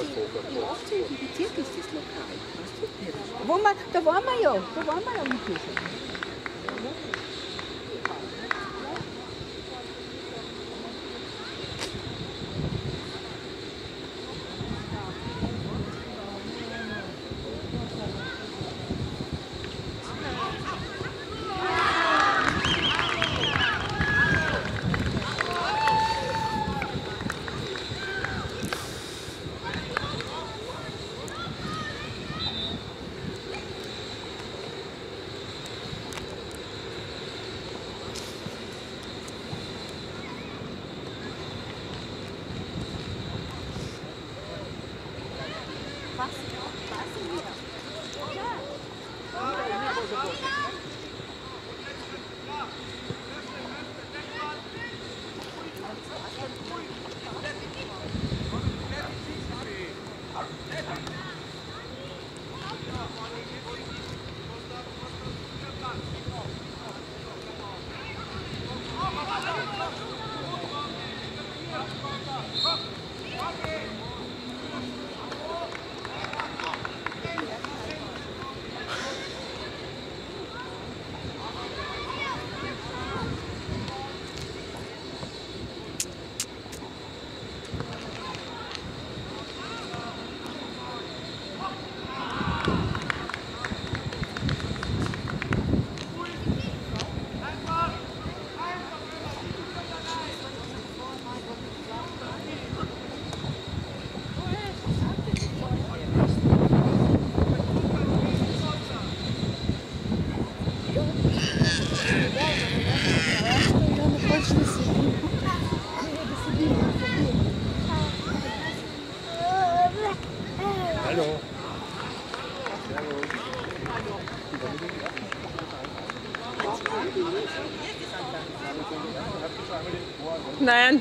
im, im 18. Bezirk ist das Lokal. Wo wir, da waren wir ja, da waren wir ja mit Passa, passa, passa. mira. Mira.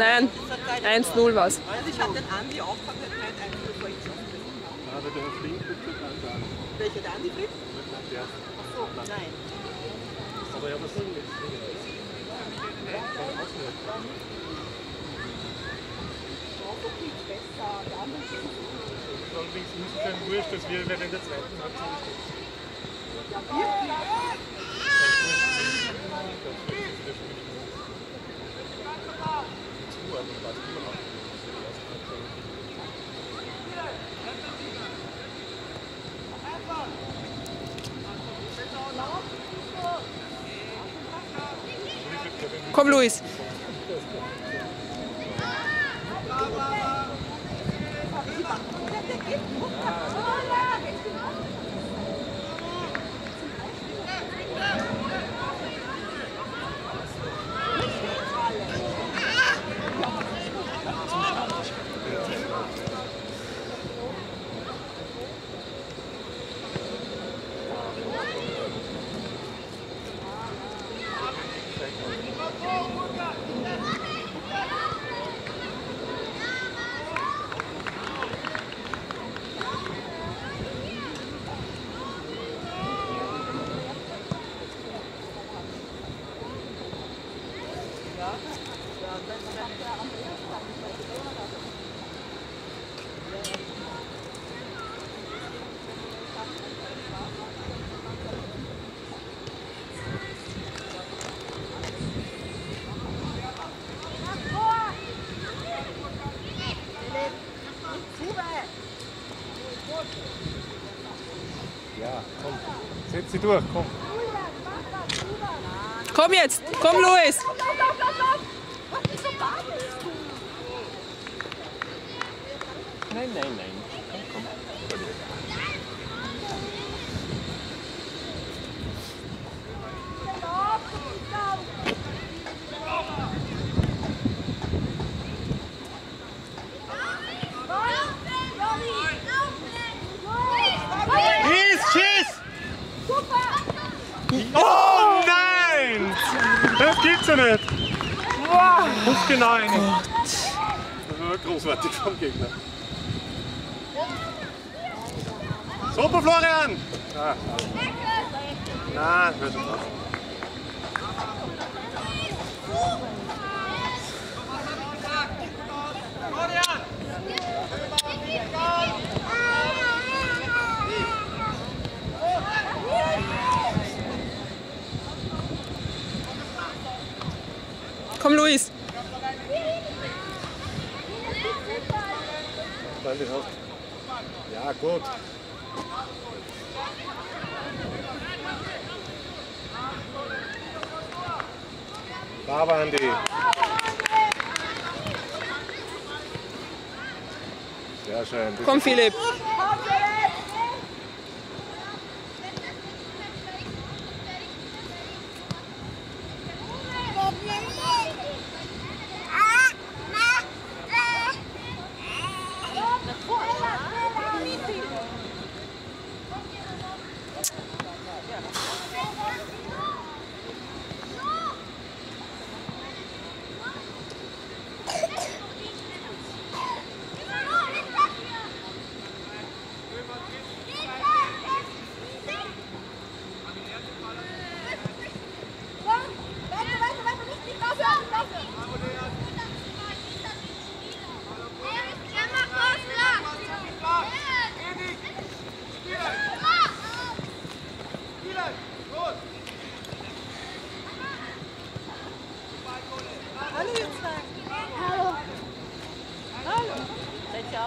Nein, nein. 1-0 war's. Ich habe den Andi auch von der Zeit eingeführt. Aber der Flink wird schon ganz an. Welcher der Andi Flick? Der. Ach so, nein. Aber ja, was soll denn jetzt? Allerdings ist es ein Wurscht, dass wir werden in der zweiten Halbzeit Komm, Luis. Ja, komm. Setz sie durch, komm. Komm jetzt. Komm, Luis. Nein, nein, nein. Komm, komm. Schieß, schieß! Oh nein! Ja nicht! Muss genau rein. Das war großartig vom Gegner. Super, Florian! Ah. Nein, hör schon auf. Komm, Luis. Ja, gut. Bravo, Andi. Sehr schön. Komm, Philipp.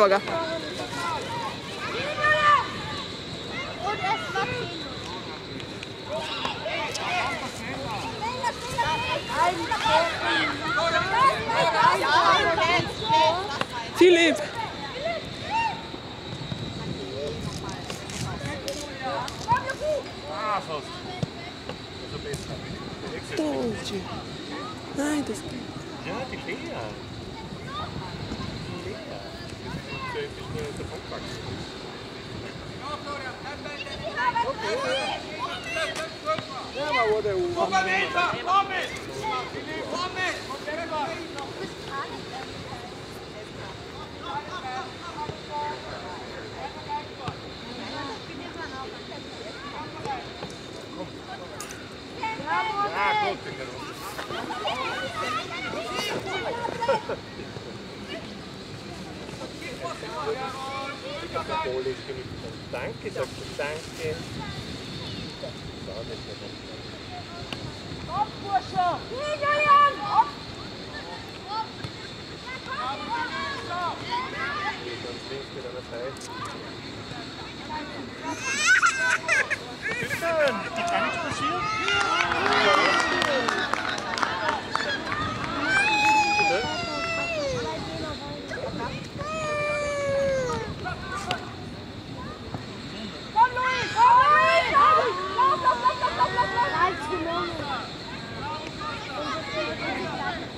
пока Ja, ist genug. Danke, sagst du, danke. So, das ist ja Geht ganz links mit einer Seite. Schön, die kann nichts passieren.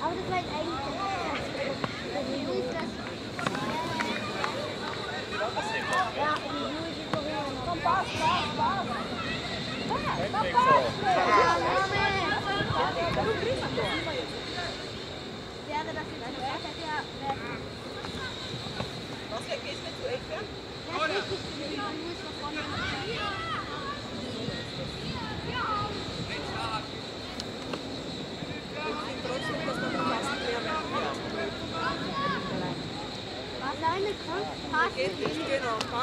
Aber das war jetzt eigentlich Ja, die Juli ist so Komm, Pass, Pass, Pass. Wäre das jetzt eine Sache, der wäre Was gehst du zu Ecke? Ja, richtig, die Juli ist von vorne.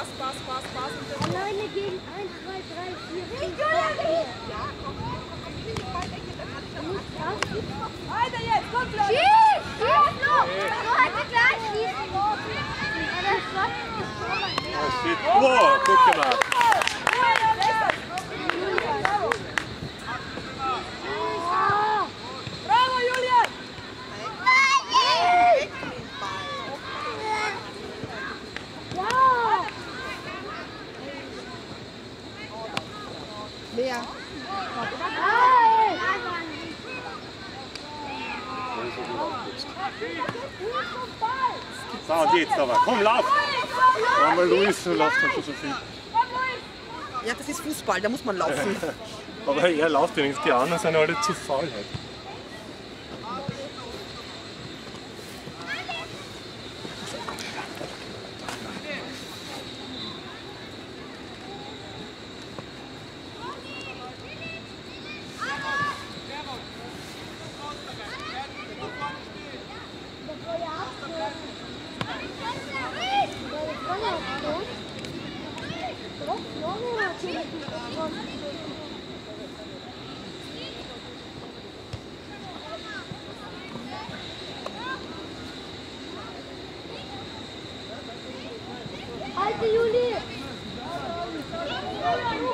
Alleine kommt, Pass. Geht nicht. Pass, Pass. Pass, Pass, Pass. Und dann Alleine gegen 1, 2, 3, 4, 5, 6, 4. ja, komm, komm, komm, die Ballecke, dann kann ich Du raus. Alter, jetzt, komm, Flo! Schieß! Schieß! Flo hat sie gleich schießen. Aber das ist Oh, shit. Wow, gut gemacht. Bravo, Julian! Weg den Ball. Ja! Lea. Nein! So, und jetzt aber. Komm, lauf! Aber Luis läuft dann schon so viel. Ja, das ist Fußball, da muss man laufen. Aber er läuft wenigstens. Die anderen sind alle zu faul halt.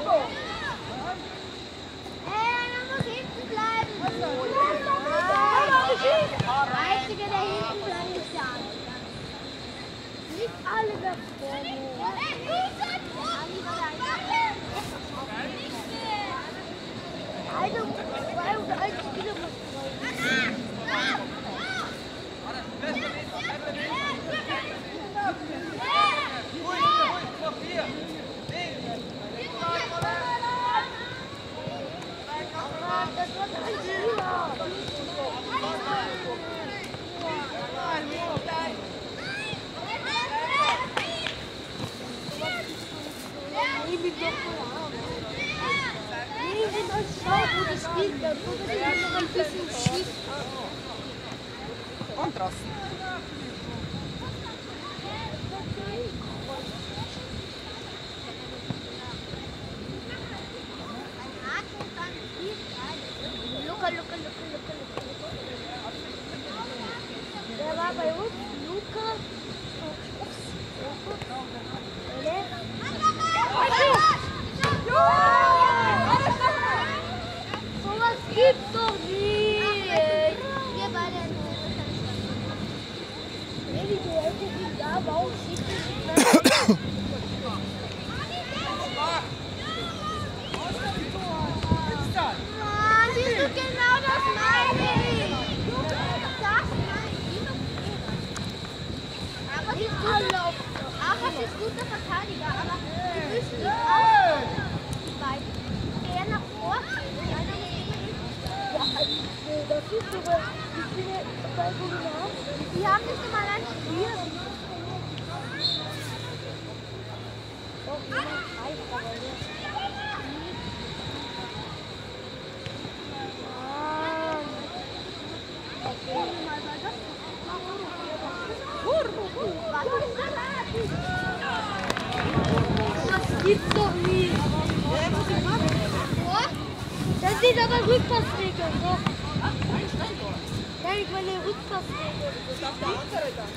또. Schaut, wo die spielt, dann tut es noch ein bisschen schief. Und draußen. Luca, Luca, Luca, Luca, Luca. Der war bei uns, Luca. Ups. Sowas gibt's doch nicht. Wir beide. Nee, die Hälfte liegt da, warum schießt du nicht Mann, siehst du, genau das meine ich. Das meine ich. Die ist guter Verteidiger. Aber die müssen nicht auch. Die beiden. Der nach vorne. Ja, das ist sogar. Wie viele bei Guminat? Die haben nicht mal ein Spiel. Doch, jemand reicht aber nicht. Das sind aber Rückpassregeln, doch. Ja, ich meine Rückpassregeln. Das darf der andere dann.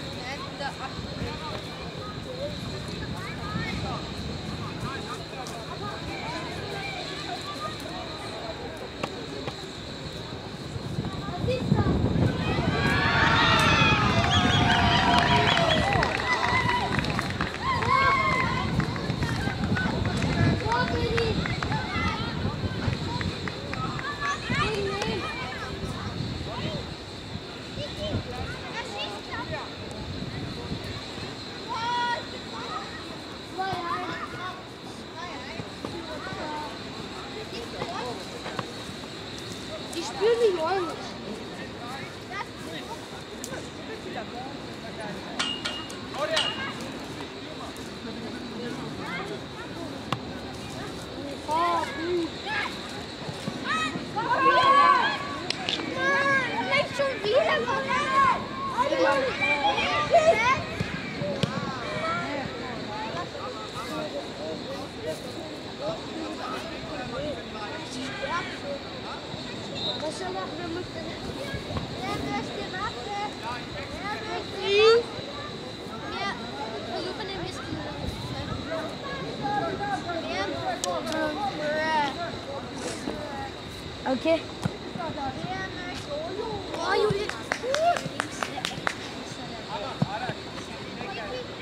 Ecke.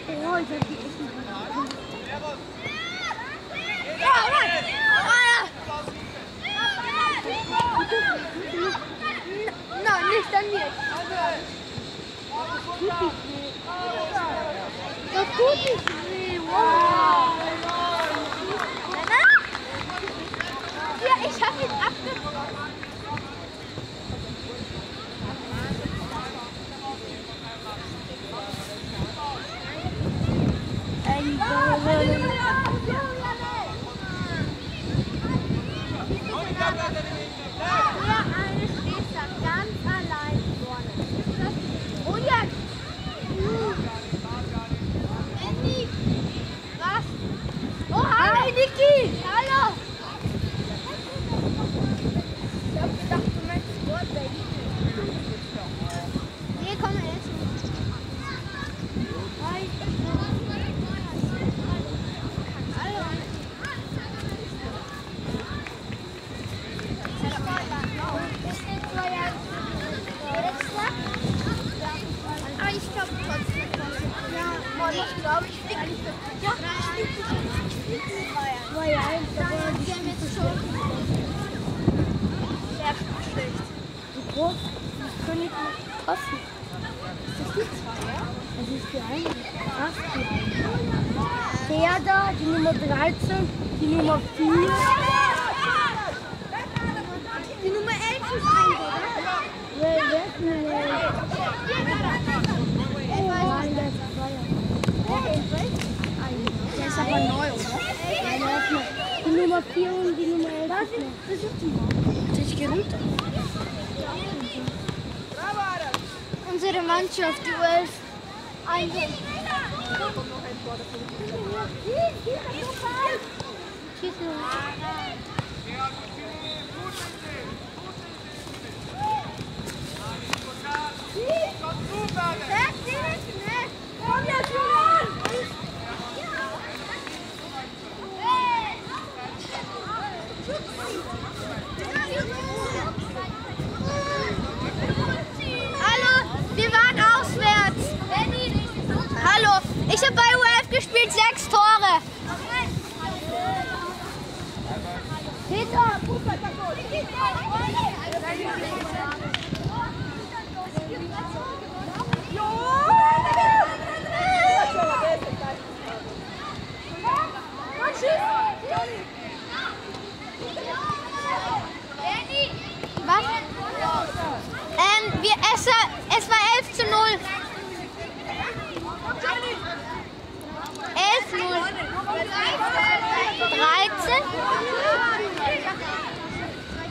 Oh, ich hab die Ecken. Ja, rein! Nein, nicht an mir. Das tut nicht weh. Das tut nicht weh. Wow. Ja, ich hab ihn ab. Nummer 4 und die Nummer 11. Das ist die Hat ich gerührt? Unsere Mannschaft, die U11. Ein Schießen. Ähm, wir, es, es war 11 zu 0. 11 0. 13?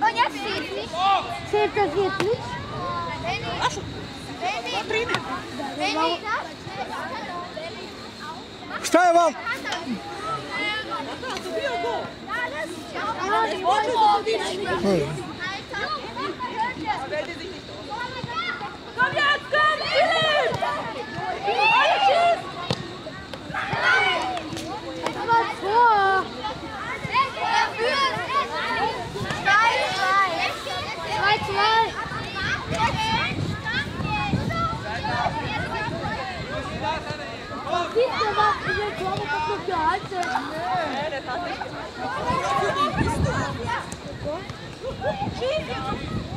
On je sitnić. Cvjeta sitnić. Ašu. Primjer. Šta je vam? Dobjecka! Siehst du,